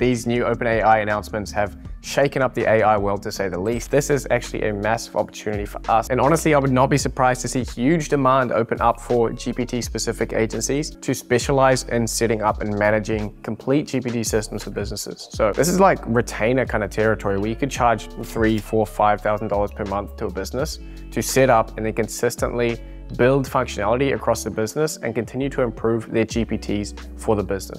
These new OpenAI announcements have shaken up the AI world to say the least. This is actually a massive opportunity for us. And honestly, I would not be surprised to see huge demand open up for GPT specific agencies to specialize in setting up and managing complete GPT systems for businesses. So this is like retainer kind of territory where you could charge three, four, five thousand dollars per month to a business to set up and then consistently build functionality across the business and continue to improve their GPTs for the business.